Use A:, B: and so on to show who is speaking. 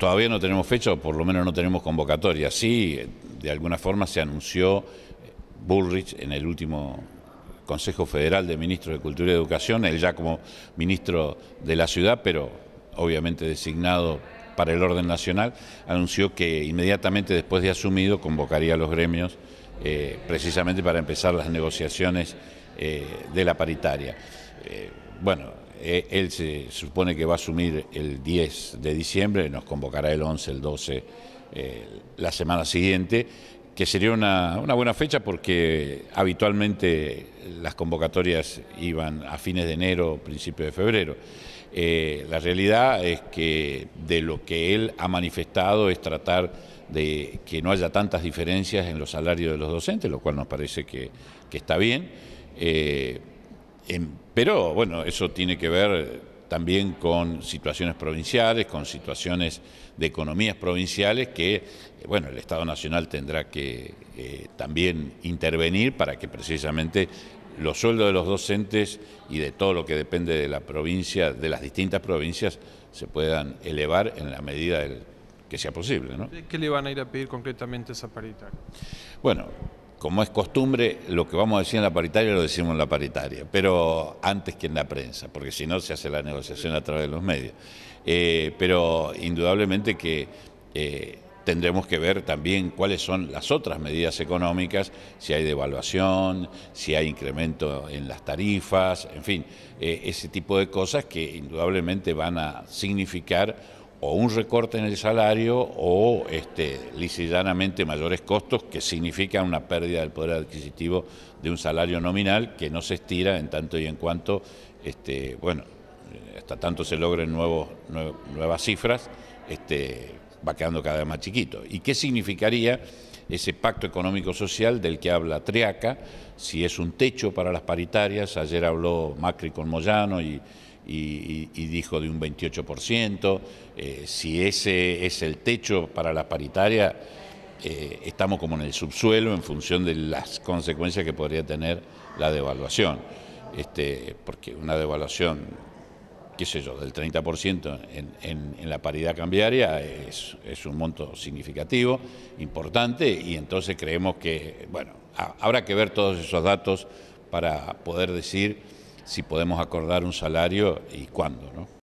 A: todavía no tenemos fecha, o por lo menos no tenemos convocatoria. Sí, de alguna forma se anunció Bullrich en el último Consejo Federal de Ministros de Cultura y Educación, él ya como ministro de la ciudad, pero obviamente designado para el orden nacional, anunció que inmediatamente después de asumido convocaría a los gremios eh, precisamente para empezar las negociaciones eh, de la paritaria. Eh, bueno, él se supone que va a asumir el 10 de diciembre, nos convocará el 11, el 12, la semana siguiente, que sería una, buena fecha porque habitualmente las convocatorias iban a fines de enero, principios de febrero. Eh, la realidad es que de lo que él ha manifestado es tratar de que no haya tantas diferencias en los salarios de los docentes, lo cual nos parece que, está bien. Eh, pero bueno, eso tiene que ver también con situaciones provinciales, con situaciones de economías provinciales que, bueno, el Estado Nacional tendrá que eh, también intervenir para que precisamente los sueldos de los docentes y de todo lo que depende de la provincia, de las distintas provincias, se puedan elevar en la medida que sea posible. ¿no?
B: ¿Qué le van a ir a pedir concretamente a esa paritaria?
A: Bueno, como es costumbre, lo que vamos a decir en la paritaria lo decimos en la paritaria, pero antes que en la prensa, porque si no se hace la negociación a través de los medios. Eh, pero indudablemente que eh, tendremos que ver también cuáles son las otras medidas económicas, si hay devaluación, si hay incremento en las tarifas, en fin, eh, ese tipo de cosas que indudablemente van a significar o un recorte en el salario o este, mayores costos que significan una pérdida del poder adquisitivo de un salario nominal que no se estira en tanto y en cuanto, este, bueno, hasta tanto se logren nuevos, nuevas cifras, este, va quedando cada vez más chiquito. ¿Y qué significaría ese pacto económico-social del que habla Triaca? Si es un techo para las paritarias, ayer habló Macri con Moyano y, dijo de un 28%, eh, si ese es el techo para la paritaria, eh, estamos como en el subsuelo en función de las consecuencias que podría tener la devaluación. Este, porque una devaluación qué sé yo, del 30% en, la paridad cambiaria es, un monto significativo, importante, y entonces creemos que, bueno, habrá que ver todos esos datos para poder decir si podemos acordar un salario y cuándo, ¿no?